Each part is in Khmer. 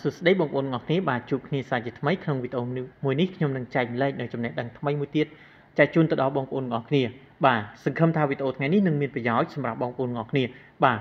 សួស្តីបងប្អូនទាំងអស់គ្នាបាទជួបគ្នាសាជាថ្មីក្នុងវីដេអូមួយនេះខ្ញុំនឹងចែកម្លែកនៅចំណេះដឹងថ្មីមួយទៀតចែកជូនទៅដល់បងប្អូនទាំងអស់គ្នាបាទសង្ឃឹមថាវីដេអូថ្ងៃនេះនឹងមានប្រយោជន៍សម្រាប់បងប្អូនទាំងអស់គ្នាបាទ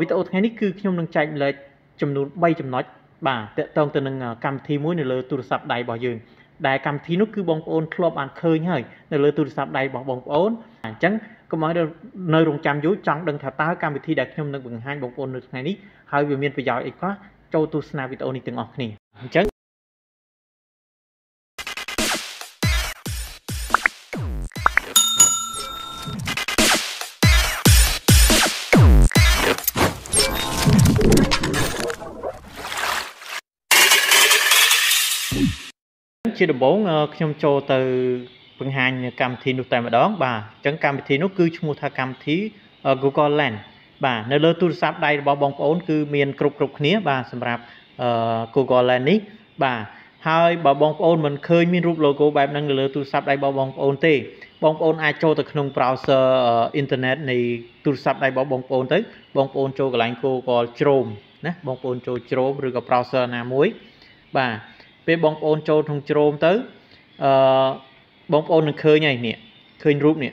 វីដេអូថ្ងៃនេះគឺខ្ញុំនឹងចែកម្លែកចំនួន3ចំណុចបាទតកតងទៅនឹងកម្មវិធីមួយនៅលើទូរស័ព្ទដៃរបស់យើងដែលកម្មវិធីនោះគឺបងប្អូនធ្លាប់បានឃើញហើយនៅលើទូរស័ព្ទដៃរបស់បងប្អូនអញ្ចឹងកុំឲ្យនៅរងចាំយូរចង់ដឹងថាតើកម្មវិធីដែលខ្ញុំនឹងបង្ហាញបងប្អូននៅថ្ងៃនេះហើយវាមានប្រយោជន៍អីខ្លះ ចូលទស្សនាវីដេអូនេះទាំងអស់គ្នាអញ្ចឹងជាដំបូងខ្ញុំចូលទៅបង្ហាញកម្មវិធីនោះតែម្ដងបាទអញ្ចឹងកម្មវិធីនោះគឺឈ្មោះថាកម្មវិធី Google Lens បាទនៅលើទូរស័ព្ទដៃរបស់បងប្អូនគឺមានគ្រប់គ្រប់គ្នាបាទសម្រាប់ Google Lens នេះបាទហើយបើបងប្អូនមិនឃើញមានរូប logo បែបហ្នឹងនៅលើទូរស័ព្ទដៃរបស់បងប្អូនទេបងប្អូនអាចចូលទៅក្នុង browser អ៊ីនធឺណិតនៃទូរស័ព្ទដៃរបស់បងប្អូនទៅបងប្អូនចូលកន្លែង Google Chrome ណាបងប្អូនចូល Chrome ឬក៏ browser ណាមួយ បាទពេលបងប្អូនចូលក្នុង Chrome ទៅអឺបងប្អូននឹងឃើញហើយនេះឃើញរូបនេះ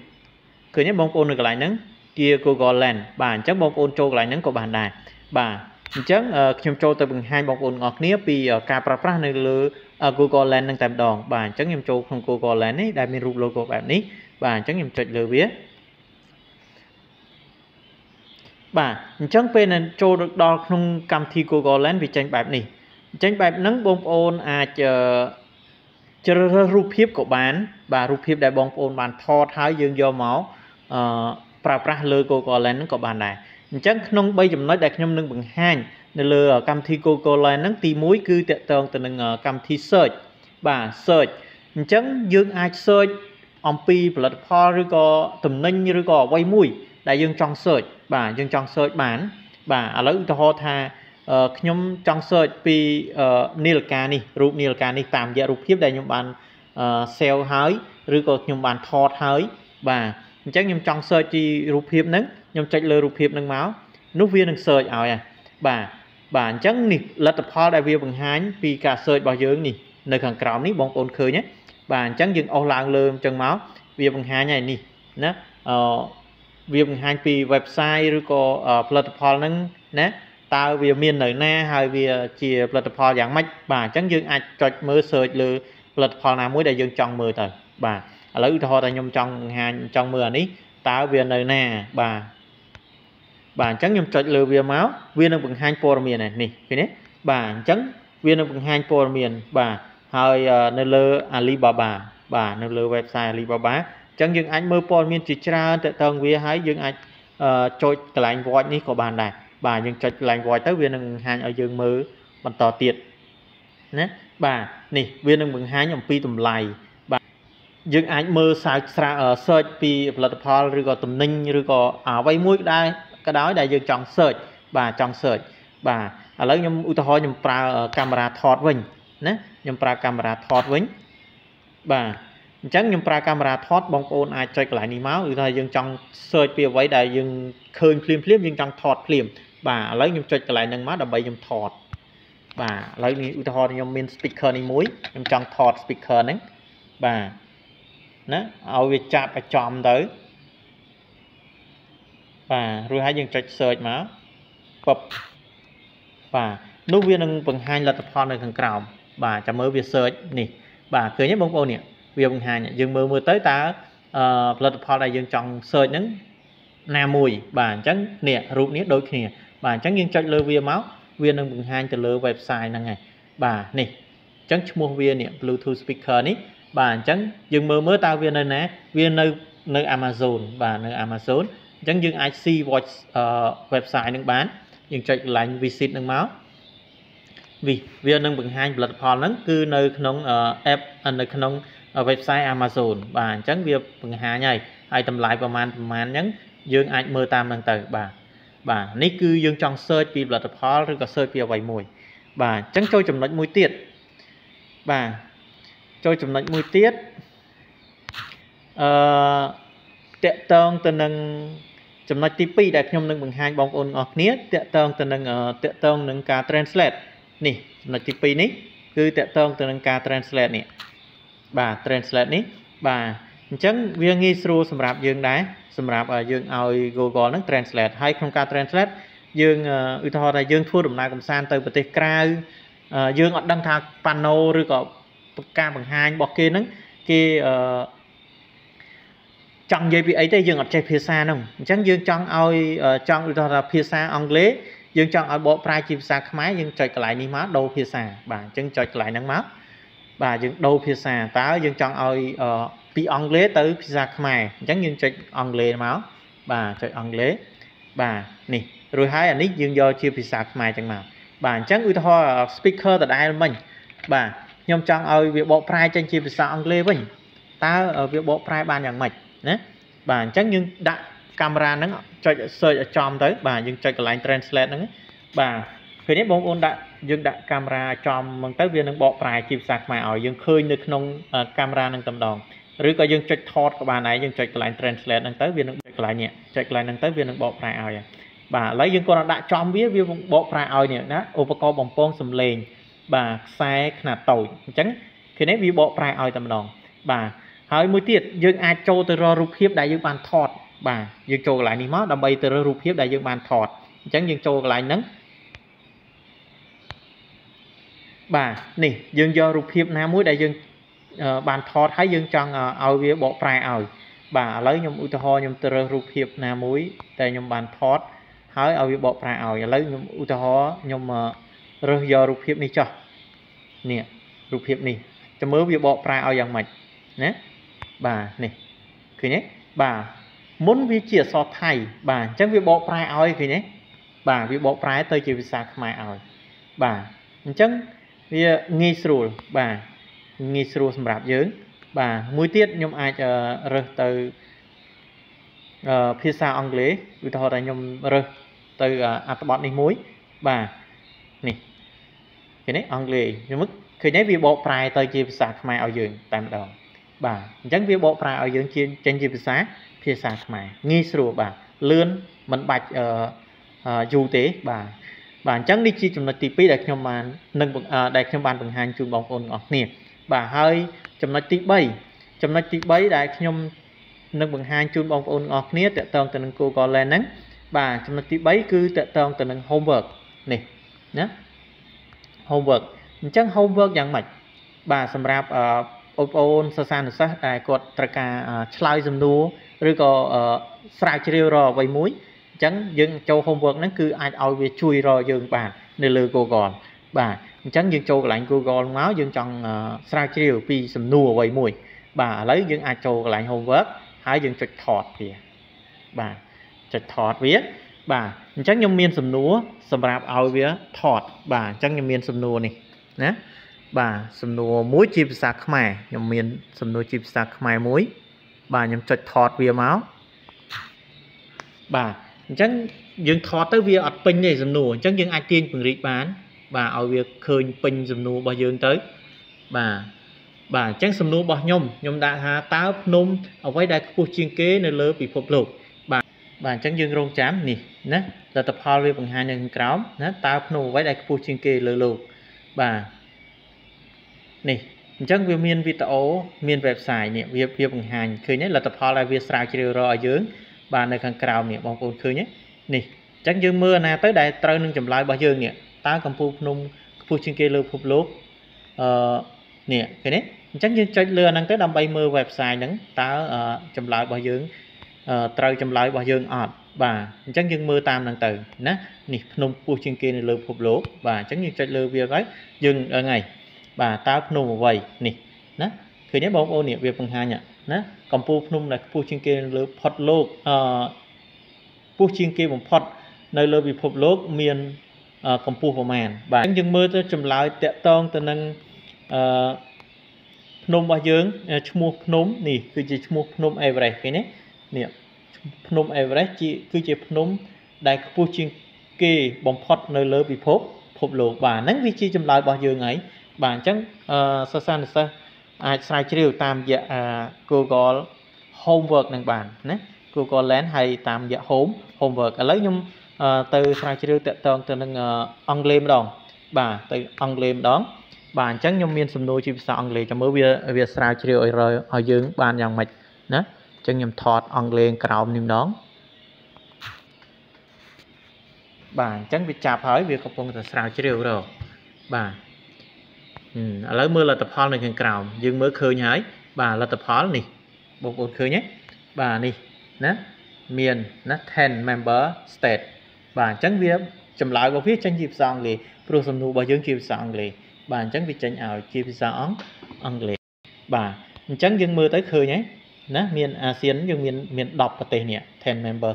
ឃើញទេបងប្អូននៅកន្លែងហ្នឹង ជា Google Lens បាទអញ្ចឹងបងប្អូនចូលកន្លែងហ្នឹងក៏បានដែរបាទអញ្ចឹងខ្ញុំចូលទៅបង្ហាញបងប្អូនទាំងអស់គ្នាពីការប្រើប្រាស់នៅលើ Google Lens ហ្នឹងតែម្ដងបាទអញ្ចឹងខ្ញុំចូលក្នុង Google Lens នេះដែលមានរូប logo បែបនេះបាទអញ្ចឹងខ្ញុំចុចលើវាបាទអញ្ចឹងពេលចូលដល់ក្នុងកម្មវិធី Google Lens វាចេញបែបនេះអញ្ចឹងបែបហ្នឹងបងប្អូនអាចជ្រើសរើសរូបភាពក៏បាន បាទរូបភាពដែលបងប្អូនបានថតហើយយើងយកមកអឺ ប្រើប្រាស់លើ Google Lens ហ្នឹងក៏បានដែរអញ្ចឹងក្នុង3ចំណុចដែលខ្ញុំនឹងបង្ហាញនៅលើកម្មវិធី Google Lens ហ្នឹងទី1គឺតកតងទៅនឹងកម្មវិធី search បាទ search អញ្ចឹងយើងអាច search អំពីផលិតផលឬក៏ទំនិញឬក៏អ្វីមួយ ដែលយើងចង់ search បាទយើងចង់ search បានបាទឥឡូវឧទាហរណ៍ថាខ្ញុំចង់ search ពីនាឡិកានេះរូបនាឡិកានេះតាមរយៈរូបភាពដែលខ្ញុំបាន save ហើយឬក៏ខ្ញុំបានថតហើយបាទ អញ្ចឹងខ្ញុំចង់ search ពីរូបភាពហ្នឹងខ្ញុំចុចលើរូបភាពហ្នឹងមកនោះវានឹង search ឲ្យបាទបាទអញ្ចឹងនេះលទ្ធផលដែលវាបង្ហាញពីការ search របស់យើងនេះនៅខាងក្រោមនេះបងប្អូនឃើញទេបាទអញ្ចឹងយើងអស់ឡើងលើអញ្ចឹងមកវាបង្ហាញហើយនេះណាអឺវាបង្ហាញពី website ឬក៏ផលិតផលហ្នឹងណាតើវាមាននៅណាហើយវាជាផលិតផលយ៉ាងម៉េចបាទអញ្ចឹងយើងអាចចុចមើល search លើផលិតផលណាមួយដែលយើងចង់មើលទៅបាទ ឥឡូវឧទាហរណ៍ថាខ្ញុំចង់បង្ហាញចង់មើលអានេះតើវានៅណាបាទបាទអញ្ចឹងខ្ញុំចុចលើវាមកវានឹងបង្ហាញព័ត៌មាននេះឃើញទេបាទអញ្ចឹងវានឹងបង្ហាញព័ត៌មានបាទហើយនៅលើ Alibaba បាទនៅលើ website Alibaba អញ្ចឹងយើងអាចមើលព័ត៌មានជាច្រើនតើតើវាហើយយើងអាចចុចកន្លែង watch នេះក៏បានដែរបាទយើងចុចកន្លែង watch ទៅវានឹងបង្ហាញឲ្យយើងមើលបន្តទៀតណាបាទនេះវានឹងបង្ហាញអំពីតម្លៃ យើងអាចមើលសើចស្រា search ពីផលិតផលឬក៏ទំនិញឬក៏អ្វីមួយក៏ដែរក៏ដោយដែលយើងចង់ search បាទចង់ search បាទឥឡូវខ្ញុំឧទាហរណ៍ខ្ញុំប្រើកាមេរ៉ាថតវិញណាខ្ញុំប្រើកាមេរ៉ាថតវិញបាទអញ្ចឹងខ្ញុំប្រើកាមេរ៉ាថតបងប្អូនអាចចុចកន្លែងនេះមកគឺថាយើងចង់ search ពីអ្វីដែលយើងឃើញភ្លាមភ្លាមយើងចង់ថតភ្លាមបាទឥឡូវខ្ញុំចុចកន្លែងហ្នឹងមកដើម្បីខ្ញុំថតបាទឥឡូវនេះឧទាហរណ៍ខ្ញុំមាន speaker នេះមួយខ្ញុំចង់ថត speaker ហ្នឹងបាទ ណាឲ្យវាចាប់ប្រចំទៅបាទរួចហើយយើងចុច search មកពឹបបាទនោះវានឹងបង្ហាញលទ្ធផលនៅខាងក្រោមបាទចាំមើលវា search នេះបាទឃើញទេបងប្អូននេះវាបង្ហាញយើងមើលមើលទៅតើអឺផលិតផលដែលយើងចង់ search ហ្នឹងណាមួយបាទអញ្ចឹងនេះរូបនេះដូចគ្នា បាទអញ្ចឹងយើងចុចលើវាមកវានឹងបង្ហាញទៅលើ website ហ្នឹងហើយបាទនេះអញ្ចឹងឈ្មោះវានេះ Bluetooth speaker នេះ បាទអញ្ចឹងយើងមើលមើលតើវានៅណាវានៅនៅ Amazon បាទនៅ Amazon អញ្ចឹងយើងអាច see watch website នឹងបានយើងចុចកន្លែង visit នឹងមកវាវានឹងបង្ហាញផលិតផលហ្នឹងគឺនៅក្នុង app នៅក្នុង website Amazon បាទអញ្ចឹងវាបង្ហាញហើយហើយតម្លៃប្រហែលប្រហែលអញ្ចឹងយើងអាចមើលតាមហ្នឹងទៅបាទបាទនេះគឺយើងចង់ search ពីផលិតផលឬក៏ search ពីអ្វីមួយបាទអញ្ចឹងចូលចំណុចមួយទៀតបាទ ចូលចំណុចមួយទៀតអឺតកតងទៅនឹងចំណុចទី2ដែលខ្ញុំនឹងបង្ហាញបងប្អូនអស់គ្នាតកតងទៅនឹងតកតងនឹងការ translate នេះចំណុចទី2នេះគឺតកតងទៅនឹងការ translate នេះបាទ translate នេះបាទអញ្ចឹងវាងាយស្រួលសម្រាប់យើងដែរសម្រាប់យើងឲ្យ Google ហ្នឹង translate ហើយក្នុងការ translate យើងឧទាហរណ៍ថាយើងធ្វើដំណើរកំសាន្តទៅប្រទេសក្រៅយើងអត់ដឹងថាប៉ាណូឬក៏ ការបង្ហាញរបស់គេហ្នឹងគេអឺចង់និយាយពីអីទេយើងអត់ចេះភាសាហ្នឹងអញ្ចឹងយើងចង់ឲ្យចង់ឧទាហរណ៍ថាភាសាអង់គ្លេសយើងចង់ឲ្យបកប្រែជាភាសាខ្មែរយើងចុចកន្លែងនេះមកដូរភាសាបាទអញ្ចឹងចុចកន្លែងហ្នឹងមកបាទយើងដូរភាសាតើយើងចង់ឲ្យពីអង់គ្លេសទៅភាសាខ្មែរអញ្ចឹងយើងចុចអង់គ្លេសមកបាទចុចអង់គ្លេសបាទនេះរួចហើយអានេះយើងយកជាភាសាខ្មែរអញ្ចឹងមកបាទអញ្ចឹងឧទាហរណ៍ speaker ដដែលមិញបាទ ខ្ញុំចង់ឲ្យវាបកប្រែចេញជាភាសាអង់គ្លេសវិញតើវាបកប្រែបានយ៉ាងម៉េចណាបាទអញ្ចឹងយើងដាក់កាមេរ៉ាហ្នឹងចុច search ឲ្យចំទៅបាទយើងចុចកន្លែង translate ហ្នឹងបាទឃើញទេបងប្អូនដាក់យើងដាក់កាមេរ៉ាចំហ្នឹងទៅវានឹងបកប្រែជាភាសាខ្មែរឲ្យយើងឃើញនៅក្នុងកាមេរ៉ាហ្នឹងតែម្ដងឬក៏យើងចុចថតក៏បានដែរយើងចុចកន្លែង translate ហ្នឹងទៅវានឹងចុចកន្លែងនេះចុចកន្លែងហ្នឹងទៅវានឹងបកប្រែឲ្យបាទឥឡូវយើងគាត់ដាក់ចំវាវាបកប្រែឲ្យនេះណាឧបករណ៍បំពងសំឡេង បាទខ្សែខ្នាតតូចអញ្ចឹងឃើញទេវាបកប្រែឲ្យតែម្ដងបាទហើយមួយទៀតយើងអាចចូលទៅរករូបភាពដែលយើងបានថតបាទយើងចូលកន្លែងនេះមកដើម្បីទៅរើសរូបភាពដែលយើងបានថតអញ្ចឹងយើងចូលកន្លែងហ្នឹងបាទនេះយើងយករូបភាពណាមួយដែលយើងបានថតហើយយើងចង់ឲ្យវាបកប្រែឲ្យបាទឥឡូវខ្ញុំឧទាហរណ៍ខ្ញុំទៅរើសរូបភាពណាមួយដែលខ្ញុំបានថតហើយឲ្យវាបកប្រែឲ្យឥឡូវខ្ញុំឧទាហរណ៍ខ្ញុំ រើសយករូបភាពនេះចុះនេះរូបភាពនេះចាំមើលវាបកប្រែឲ្យយ៉ាងម៉េចណាបាទនេះឃើញទេបាទមុនវាជាអក្សរថៃបាទអញ្ចឹងវាបកប្រែឲ្យឃើញទេបាទវាបកប្រែទៅជាភាសាខ្មែរឲ្យបាទអញ្ចឹងវាងាយស្រួលបាទងាយស្រួលសម្រាប់យើង បាទមួយទៀតខ្ញុំអាចរើសទៅភាសាអង់គ្លេសឧទាហរណ៍ថាខ្ញុំរើសទៅអត្ថបទនេះមួយ បាទនេះ ឃើញទេអង់គ្លេសខ្ញុំឃើញទេវាបកប្រែទៅជាភាសាខ្មែរឲ្យយើងតែម្ដងបាទអញ្ចឹងវាបកប្រែឲ្យយើងជាចេញជាភាសាភាសាខ្មែរងាយស្រួលបាទលឿនមិនបាច់អឺយូរទេបាទបាទអញ្ចឹងនេះជាចំណុចទី2ដែលខ្ញុំបាននឹងដែលខ្ញុំបានបង្ហាញជូនបងប្អូនទាំងអស់គ្នាបាទហើយចំណុចទី3ចំណុចទី3ដែលខ្ញុំនឹងបង្ហាញជូនបងប្អូនទាំងអស់គ្នាតកតងទៅនឹង Google Lens ហ្នឹងបាទចំណុចទី3គឺតកតងទៅនឹង homework នេះណា homework អញ្ចឹង homework យ៉ាងម៉េចបាទសម្រាប់បងប្អូនសិស្សានុសិស្សដែលគាត់ត្រូវការឆ្លើយសំណួរឬក៏ស្រាវជ្រាវរកអ្វីមួយអញ្ចឹងយើងចូល homework ហ្នឹងគឺអាចឲ្យវាជួយរកយើងបាននៅលើ Google បាទអញ្ចឹងយើងចូលកន្លែង Google មកយើងចង់ស្រាវជ្រាវពីសំណួរអ្វីមួយ បាទឥឡូវយើងអាចចូលកន្លែង homework ហើយយើងចុចថតវាបាទចុចថតវា បាទអញ្ចឹងខ្ញុំមានសំណួរសម្រាប់ឲ្យវាថតបាទអញ្ចឹងខ្ញុំមានសំណួរនេះណាបាទសំណួរមួយជាភាសាខ្មែរខ្ញុំមានសំណួរជាភាសាខ្មែរមួយ បាទខ្ញុំចុចថតវាមកបាទអញ្ចឹងយើងថតទៅវាអត់ពេញទេសំណួរអញ្ចឹងយើងអាចទាញពង្រីកបាន បាទឲ្យវាឃើញពេញសំណួររបស់យើងទៅបាទបាទអញ្ចឹងសំណួររបស់ខ្ញុំខ្ញុំដាក់ថាតើភ្នំអ្វីដែលខ្ពស់ជាងគេនៅលើពិភពលោកបាទបាទអញ្ចឹងយើងរងចាំនេះ ណាលទ្ធផលវាបង្ហាញនៅខាងក្រោមណាតើភ្នំអ្វីដែលខ្ពស់ជាងគេលើលោកបាទនេះអញ្ចឹងវាមានវីដេអូមាន website នេះវាវាបង្ហាញឃើញទេលទ្ធផលដែលវាស្រាវជ្រាវរកឲ្យយើង បាទនៅខាងក្រោមនេះបងប្អូនឃើញទេនេះអញ្ចឹងយើងមើលអាណាទៅដែលត្រូវនឹងចម្លើយរបស់យើងនេះតើកម្ពុជាភ្នំខ្ពស់ជាងគេលើពិភពលោកអឺនេះឃើញទេអញ្ចឹងយើងចុចលើអាហ្នឹងទៅដើម្បីមើល website ហ្នឹងតើចម្លើយរបស់យើង ត្រូវចម្លើយរបស់យើងអត់បាទអញ្ចឹងយើងមើលតាមហ្នឹងទៅណានេះភ្នំខ្ពស់ជាងគេនៅលើពិភពលោកបាទអញ្ចឹងយើងចុចលើវាទៅយើងហ្នឹងហើយបាទតើភ្នំអ្វីនេះណាឃើញទេបងប្អូននេះវាបង្ហាញណាកម្ពុជាភ្នំដែលខ្ពស់ជាងគេលើផុតលោកអឺខ្ពស់ជាងគេបំផុតនៅលើពិភពលោកមានកម្ពស់ប្រមាណបាទអញ្ចឹងយើងមើលទៅចម្លើយតកតងទៅនឹងអឺភ្នំរបស់យើងឈ្មោះភ្នំនេះគឺជាឈ្មោះភ្នំអេវរេសឃើញទេ នេះភ្នំអេវរេសជាគឺជាភ្នំដែលខ្ពស់ជាងគេបំផុតនៅលើពិភពភពលោកបាទហ្នឹងវាជាចម្លើយរបស់យើងហើយបាទអញ្ចឹងសិស្សានុសិស្សអាចស្រាវជ្រាវតាមរយៈ Google Homework នឹងបានណា Google Lens ហើយតាមរយៈ Home Homework ឥឡូវខ្ញុំទៅស្រាវជ្រាវតាក់ទងទៅនឹងអង់គ្លេសម្ដងបាទទៅអង់គ្លេសម្ដងបាទអញ្ចឹងខ្ញុំមានសំណួរជាភាសាអង់គ្លេសចាំមើលវាវាស្រាវជ្រាវឲ្យឲ្យយើងបានយ៉ាងម៉េចណាអញ្ចឹងខ្ញុំថតអង់គ្លេសក្រោមនេះម្ដងបាទអញ្ចឹងវាចាប់ហើយវាកំពុងតែស្រាវជ្រាវរកបាទឥឡូវមើលលទ្ធផលនៅខាងក្រោមយើងមើលឃើញហើយបាទលទ្ធផលនេះបងប្អូនឃើញទេបាទនេះណាមានណា10 member state បាទអញ្ចឹងវាចម្លើយរបស់វាចេញជាភាសាអង់គ្លេសព្រោះសំណួររបស់យើងជាភាសាអង់គ្លេសបាទអញ្ចឹងវាចេញឲ្យជាភាសាអង់អង់គ្លេសបាទអញ្ចឹងយើងមើលទៅឃើញហើយ ណាមានអាស៊ានយើងមានមាន10ប្រទេសនេះ10 member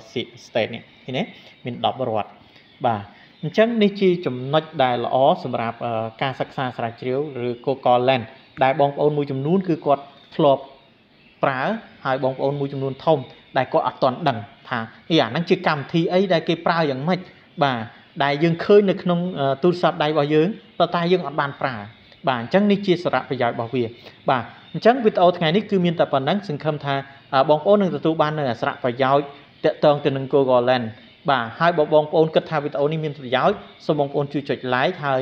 state នេះឃើញទេមាន10រដ្ឋបាទអញ្ចឹងនេះជាចំណុចដែលល្អសម្រាប់ការសិក្សាស្រាវជ្រាវឬ Google Lens ដែលបងប្អូនមួយចំនួនគឺគាត់ធ្លាប់ប្រើហើយបងប្អូនមួយចំនួនធំ ដែលគាត់អត់ទាន់ដឹងថាអីអាហ្នឹងជាកម្មវិធីអីដែលគេប្រើយ៉ាងម៉េចបាទដែលយើងឃើញនៅក្នុងទូរស័ព្ទដៃរបស់យើងប៉ុន្តែយើងអត់បានប្រើបាទអញ្ចឹងនេះជាសារៈប្រយោជន៍របស់វាបាទ អញ្ចឹងវីដេអូថ្ងៃនេះគឺមានតែប៉ុណ្្នឹងសង្ឃឹមថាបងប្អូននឹងទទួលបាននូវសារៈប្រយោជន៍ទាក់ទងទៅនឹង Google Lens បាទហើយបើបងប្អូនគិតថាវីដេអូនេះមានប្រយោជន៍សូមបងប្អូនជួយចុច like ហើយ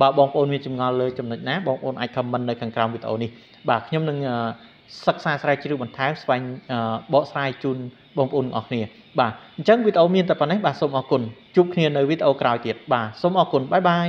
បើបងប្អូនមានចម្ងល់លើចំណុចណាបងប្អូនអាច comment នៅខាងក្រោមវីដេអូនេះបាទខ្ញុំនឹងសិក្សាស្រាវជ្រាវបន្ថែមស្វែងបកស្រាយជូនបងប្អូនទាំងអស់គ្នាបាទអញ្ចឹងវីដេអូមានតែប៉ុណ្ណេះបាទសូមអរគុណជួបគ្នានៅវីដេអូក្រោយទៀតបាទសូមអរគុណបាយបាយ